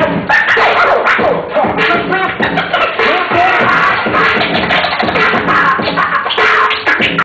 chúng ta